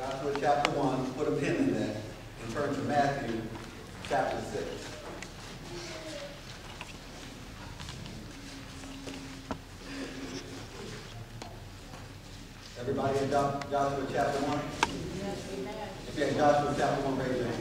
Joshua chapter 1, put a pin in that, and turn to Matthew chapter 6. Everybody in Joshua chapter 1? Yes, amen. If you're in Joshua chapter 1, raise your hand.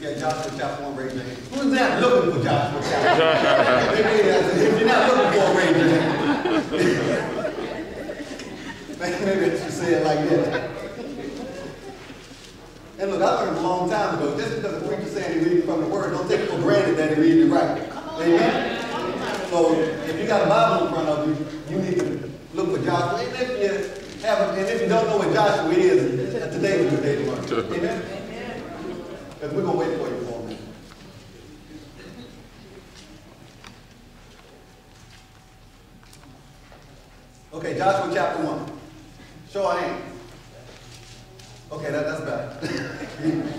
If Joshua chapter 1, raise your hand. Who's not looking for Joshua chapter 1? if you're not looking for raise your hand. Maybe I should say it like that. And look, I learned a long time ago, just because the preacher saying he reading from the word, don't take it for granted that he reading it right. Amen? So if you got a Bible in front of you, you need to look for Joshua. And if you haven't, and if you don't know what Joshua is, today is the day to learn. Amen? Because we're going to wait for you for a minute. Okay, Joshua chapter 1. Show of hands. Okay, that, that's better.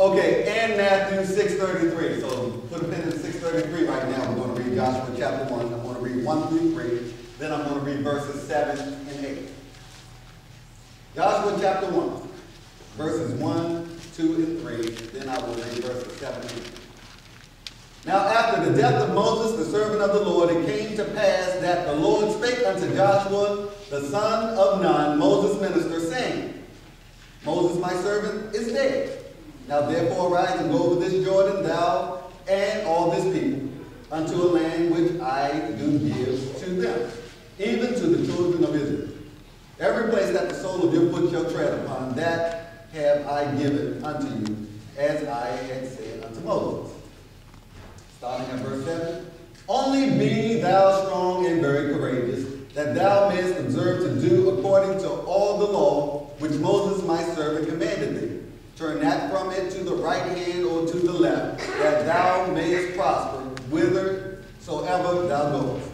okay, and Matthew 6.33. So put a pin in 6.33 right now. We're going to read Joshua chapter 1. I'm going to read 1 through 3. Then I'm going to read verses 7 and 8. Joshua chapter 1, verses 1, 2, and 3. Then I will read verses 7 and 8. Now after the death of Moses, the servant of the Lord, it came to pass that the Lord spake unto Joshua, the son of Nun, Moses' minister, saying, Moses, my servant, is dead. Now therefore arise and go over this Jordan, thou and all this people, unto a land which I do give to them, even to the children of Israel. Every place that the sole of your foot shall tread upon, that have I given unto you, as I had said unto Moses. Starting at verse 7. Only be thou strong and very courageous, that thou mayest observe to do according to all the law which Moses my servant commanded thee. Turn not from it to the right hand or to the left, that thou mayest prosper whithersoever thou goest.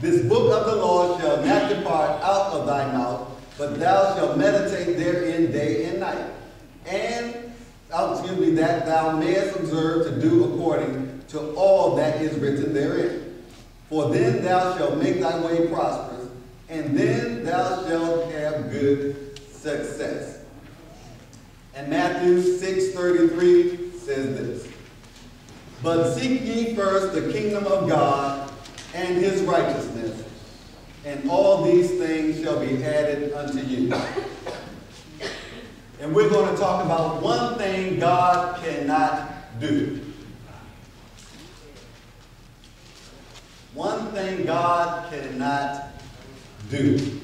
This book of the law shall not depart out of thy mouth, but thou shalt meditate therein day and night. And, oh, excuse me, that thou mayest observe to do according to all that is written therein. For then thou shalt make thy way prosperous, and then thou shalt have good success. And Matthew 6.33 says this, But seek ye first the kingdom of God and his righteousness, and all these things shall be added unto you. And we're going to talk about one thing God cannot do. One thing God cannot do.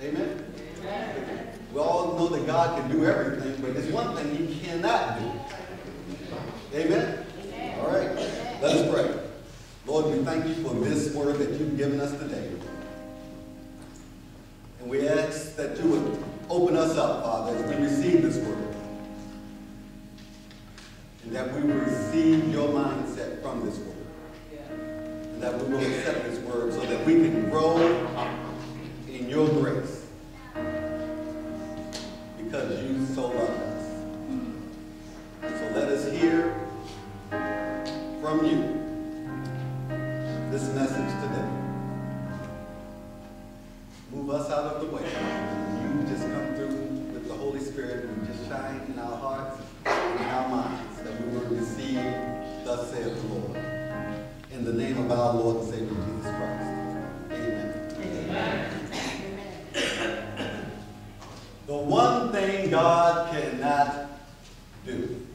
Amen? We all know that God can do everything, but there's one thing he cannot do. Amen? All right. Let us pray. Lord, we thank you for this word that you've given us today. And we ask that you would open us up, Father, as we receive this word and that we receive your mindset from this word. And that we will accept this word so that we can grow Move us out of the way. You just come through with the Holy Spirit and just shine in our hearts and in our minds that we will receive, thus saith the Lord. In the name of our Lord and Savior Jesus Christ. Amen. The one thing God cannot do.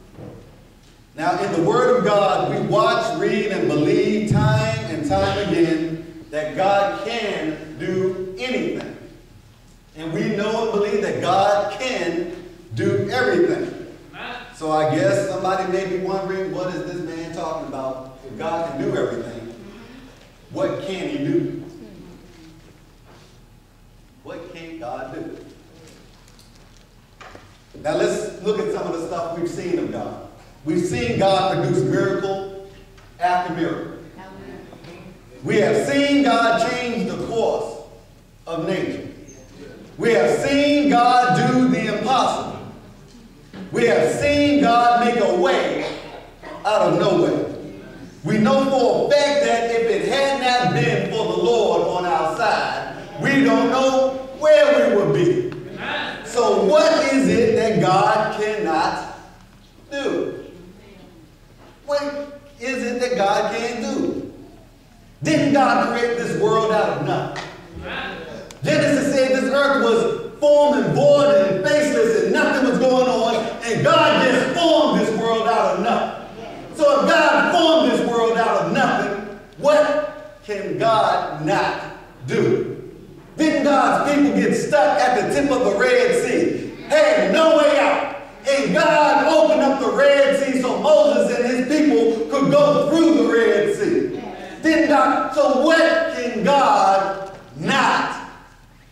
Now, in the Word of God, we watch, read, and believe time and time again that God can do anything. And we know and believe that God can do everything. So I guess somebody may be wondering, what is this man talking about? If God can do everything, what can he do? What can God do? Now let's look at some of the stuff we've seen of God. We've seen God produce miracle after miracle. We have seen God change the course of nature. We have seen God do the impossible. We have seen God make a way out of nowhere. We know for a fact that if it had not been for the Lord on our side, we don't know where we would be. So what is it that God cannot do? What is it that God can't do? Didn't God create this world out of nothing? Genesis this earth was formed and void and faceless and nothing was going on, and God just formed this world out of nothing. So if God formed this world out of nothing, what can God not do? Didn't God's people get stuck at the tip of the Red Sea? Had no way out. And God opened up the Red Sea so Moses and his people could go through the Red Sea. Didn't God? So what can God not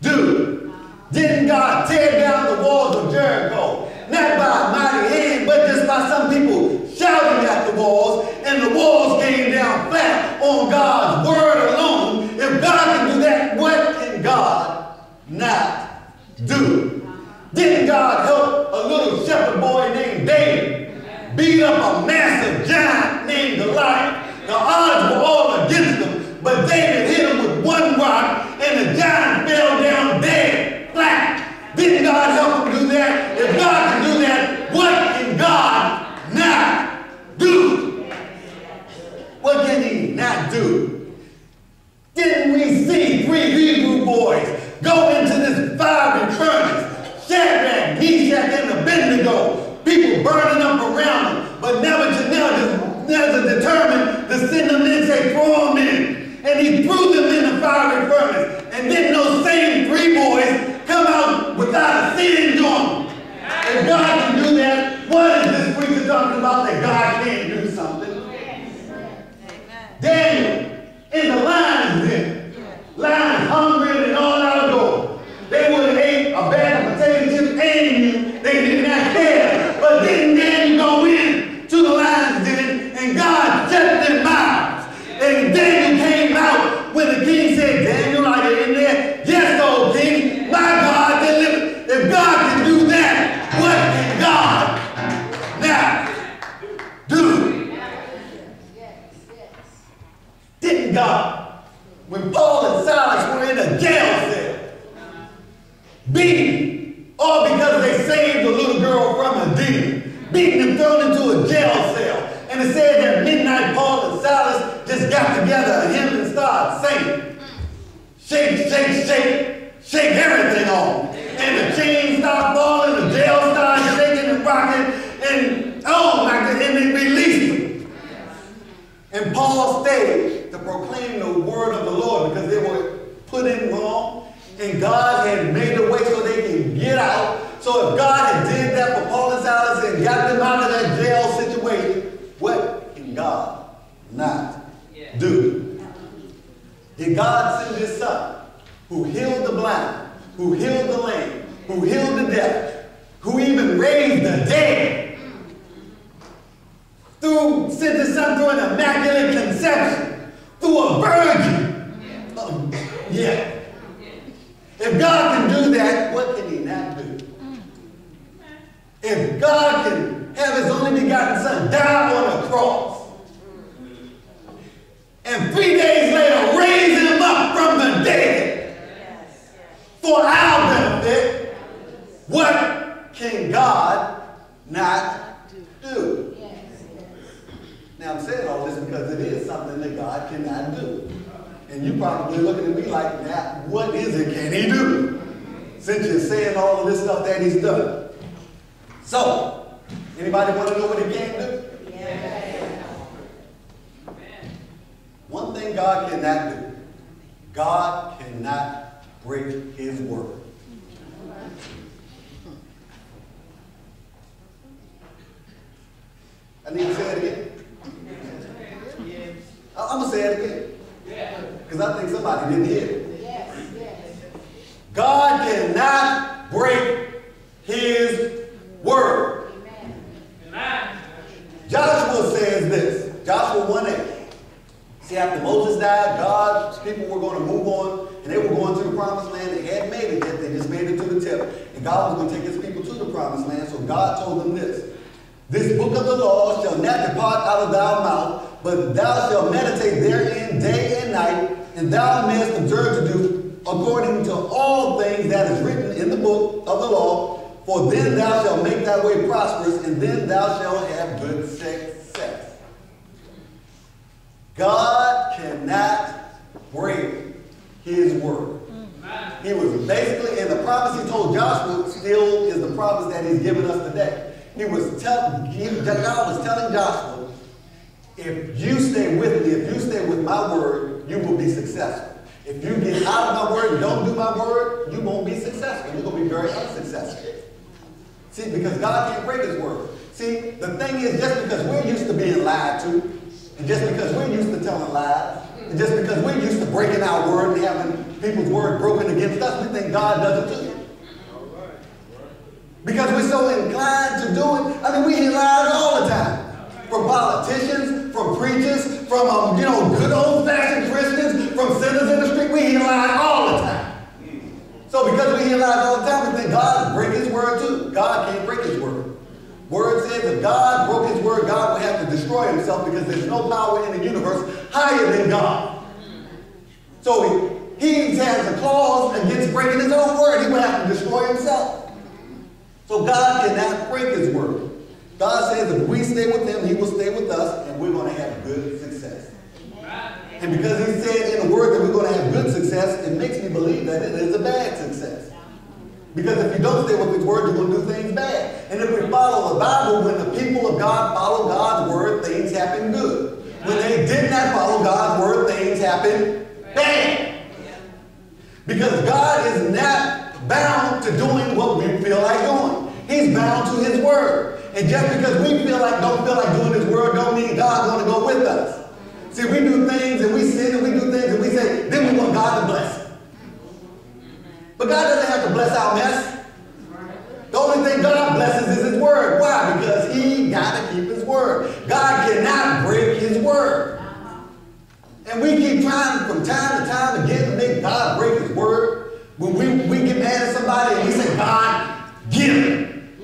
do? Didn't God tear down the walls of Jericho? Not by a mighty hand, but just by some people shouting at the walls, and the walls came down flat on God's word alone. If God can do that, what can God not do? Didn't God help a little shepherd boy named David beat up a massive giant named Goliath? The odds were all against him, but David hit him with one rock, and the giant fell down dead, flat. Didn't God help him do that? If God can do that, what can God not do? What can he not do? Didn't we see three Hebrew boys go into this fiery furnace? Shadrach, Meshach, and Abednego. People burning up around them. But Nebuchadnezzar, Nebuchadnezzar determined to send them in, say, throw them in. And he threw them in the fiery furnace. And then those same three boys come out without a sin on them. If God can do that, what is this preacher talking about that God can't do something? Daniel in the lion's den. Lions hungry and all out of door. They would have ate a bag of potato chips and you. They did not But beaten and thrown into a jail cell. And it said that midnight Paul and Silas just got together a hymn and started singing. Shake, shake, shake, shake everything off. And the chains stopped falling, the jail started shaking and rocking, and oh my God, and they released him. And Paul stayed to proclaim the word of the Lord because they were put in wrong. And God had made a way so they can get out. So if God had did that for Paul and Silas and got them out of that jail situation, what can God not do? Did God send his son who healed the blind, who healed the lame, who healed the deaf, who even raised the dead? through sent his son through an immaculate conception, through a virgin. Um, yeah. If God can do that, what can he not do? If God can have his only begotten son die on a cross, and three days later raise him up from the dead for our benefit, what can God not do? Now I'm saying all this because it is something that God cannot do. And you're probably looking at me like, now, what is it can he do? Since you're saying all of this stuff that he's done. So, anybody want to know what he can do? One thing God cannot do. God cannot break his word. I need to say it again. I'm going to say it again. Because I think somebody didn't hear it. God cannot break his word. Joshua says this. Joshua 1 8. See, after Moses died, God's people were going to move on, and they were going to the promised land. They hadn't made it yet. They just made it to the tip. And God was going to take his people to the promised land. So God told them this. This book of the law shall not depart out of thy mouth, but thou shalt meditate therein day and night, and thou mayest observe to do according to all things that is written in the book of the law, for then thou shalt make thy way prosperous, and then thou shalt have good success. God cannot break his word. He was basically, and the promise he told Joshua still is the promise that he's given us today. He was telling, God was telling Joshua, if you stay with me, if you stay with my word, you will be successful. If you get out of my word and don't do my word, you won't be successful. You're going to be very unsuccessful. See, because God can't break his word. See, the thing is, just because we're used to being lied to, and just because we're used to telling lies, and just because we're used to breaking our word and having people's word broken against us, we think God does it too. Because we're so inclined to do it. I mean, we hear lies all the time. From politicians, from preachers, from, um, you know, good old-fashioned Christians, from sinners in the street. We hear lies all the time. So because we hear lies all the time, we think God break his word too. God can't break his word. Word says if God broke his word, God would have to destroy himself because there's no power in the universe higher than God. So he, he has a clause against breaking his own word. He would have to destroy himself. So God cannot break his word. God says if we stay with him, he will stay with us, and we're going to have good success. And because he said in the word that we're going to have good success, it makes me believe that it is a bad success. Because if you don't stay with his word, you're going to do things bad. And if we follow the Bible, when the people of God follow God's word, things happen good. When they did not follow God's word, things happen bad. Because God is not bound to doing what we feel like doing. He's bound to his word. And just because we feel like don't feel like doing his word don't mean God's going to go with us. See, we do things and we sin and we do things and we say, then we want God to bless. But God doesn't have to bless our mess. The only thing God blesses is his word. Why? Because he got to keep his word. God cannot break his word. And we keep trying from time to time again to make God break his word. When we, we get mad at somebody and we say, God, give it.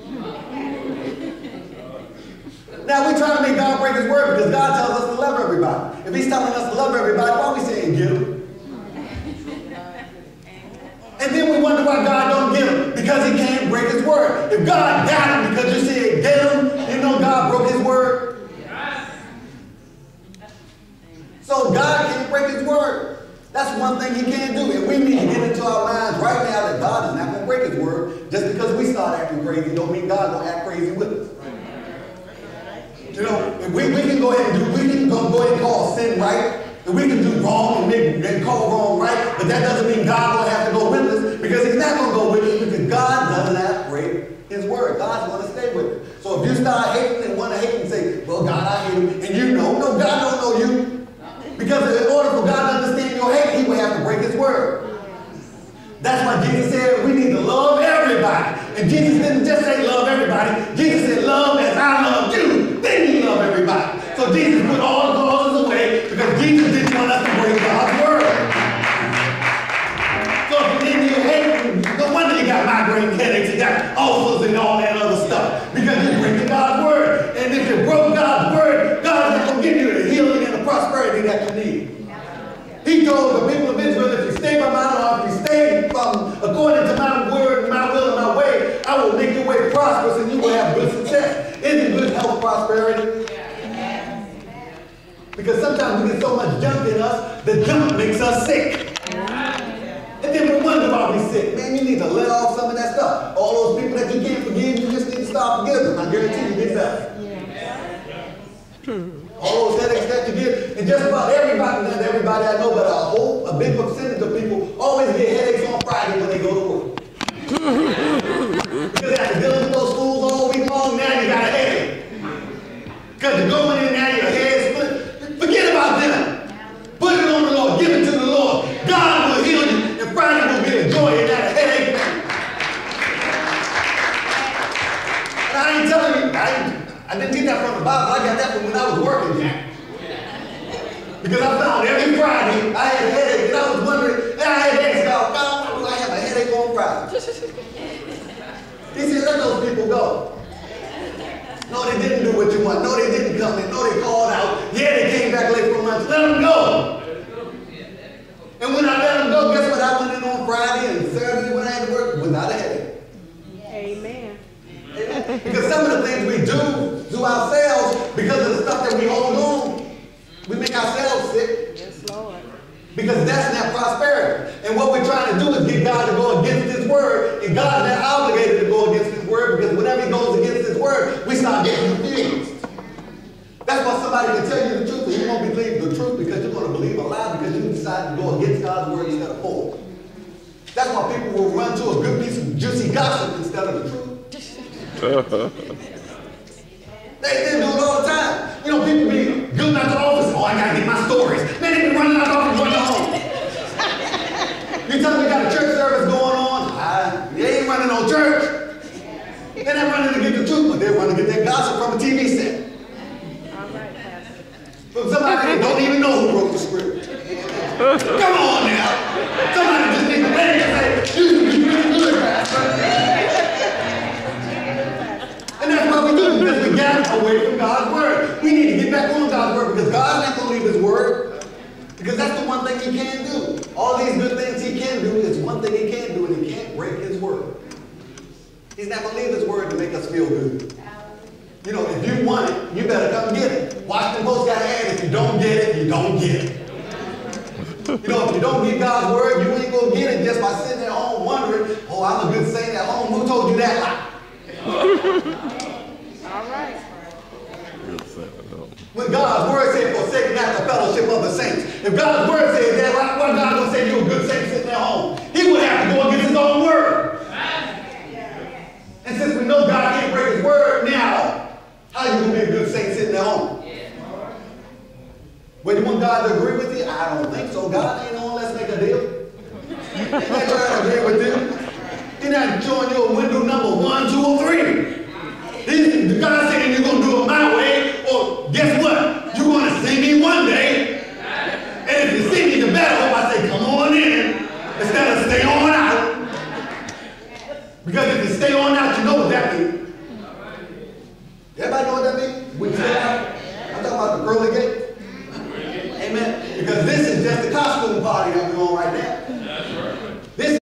now we try to make God break his word because God tells us to love everybody. If he's telling us to love everybody, why are we saying give him? And then we wonder why God don't give him. Because he can't break his word. If God got him because you said get him, you know God broke his word. So God can't break his word. That's one thing he can't do. And we need to get into our minds right now that God is not going to break his word. Just because we start acting crazy don't mean God going to act crazy with us. You know, we, we can go ahead and do, we can go, go ahead and call sin right. And we can do wrong and, make, and call wrong right. But that doesn't mean God will have to go with us because he's not going to go with us because God does not break his word. God's going to stay with us. So if you start hating and want to hate and say, well, God, I hate him, and you know, no, God don't know you. Because in order for God to understand your hate, he would have to break his word. That's why Jesus said we need to love everybody. And Jesus didn't just say love everybody. Told the people of Israel, if you stay by my law, if you stay from according to my word, my will, and my way, I will make your way prosperous and you will have good success. Isn't good health prosperity? Because sometimes we get so much junk in us, the junk makes us sick. And then we wonder why we sick. Man, you need to let off some of that stuff. All those people that you can't forgive, you just need to stop forgiving them. I guarantee you get better. All those headaches that you get, and just about everybody, not everybody I know, but a whole, a big percentage of people always get headaches on Friday when they go to work. because after dealing with those fools all week long, now you got a headache. Because you're going in now, your head split. Forget about them. Put it on the Lord. Give it to the Lord. God will heal you, and Friday will be a joy and not a headache. And I ain't telling you, I ain't I didn't get that from the Bible. I got that from when I was working here. Because I found every Friday I had a headache, and I was wondering, and I had asked God, God, why do I have a headache on Friday? He said, let those people go. No, they didn't do what you want. No, they didn't come in. No, they called out. Yeah, they came back late for lunch. Let them go. And when I let them go, guess what? I went in on Friday and Saturday when I had to work without a headache. Amen. Because some of the things we do to ourselves, because of the stuff that we hold on, we make ourselves sick. Yes, Lord. Because that's not prosperity. And what we're trying to do is get God to go against His word, and God's not obligated to go against His word because whenever He goes against His word, we start getting confused. That's why somebody can tell you the truth, and you won't believe the truth because you're going to believe a lie because you decided to go against God's word instead of it. That's why people will run to a good piece of juicy gossip instead of the truth. They, they do it all the time. You know, people be going out the office. Oh, I gotta get my stories. Man, they be running out the office, running home. you tell me you got a church service going on. I, they ain't running no church. They're not running to get the truth, but they're running to get their gossip from a TV set. All right, Pastor. From somebody that don't even know who wrote the script. Come on now. Somebody just need to beg and say, you, you really good, Pastor. And that's what we do because we got away from God's word. We need to get back on God's word because God's not going to leave his word. Because that's the one thing he can do. All these good things he can do is one thing he can't do, and he can't break his word. He's not going to leave his word to make us feel good. You know, if you want it, you better come get it. Washington Post got an ad, if you don't get you don't get it. You know, if you don't get God's word, you ain't to get it just by sitting at home wondering, oh, I'm a good saint at home. Who told you that? All right. When God's word said, forsake not the fellowship of the saints. If God's word said that, why, God gonna say you're a good saint sitting at home? He would have to go against his own word. And since we know God can't break his word now, how you gonna be a good saint sitting at home? You want God agree with you? I don't think so. God ain't on